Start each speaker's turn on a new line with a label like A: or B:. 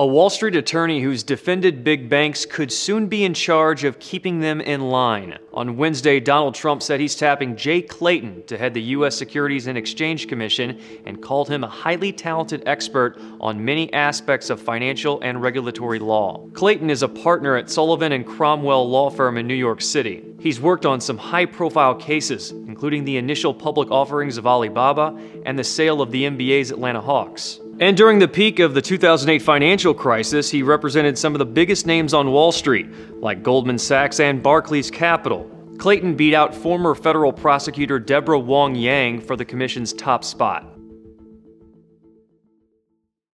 A: A Wall Street attorney who's defended big banks could soon be in charge of keeping them in line. On Wednesday, Donald Trump said he's tapping Jay Clayton to head the U.S. Securities and Exchange Commission and called him a highly talented expert on many aspects of financial and regulatory law. Clayton is a partner at Sullivan and Cromwell law firm in New York City. He's worked on some high-profile cases, including the initial public offerings of Alibaba and the sale of the NBA's Atlanta Hawks. And during the peak of the 2008 financial crisis, he represented some of the biggest names on Wall Street, like Goldman Sachs and Barclays Capital. Clayton beat out former federal prosecutor Deborah Wong Yang for the commission's top spot.